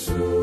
Jesus.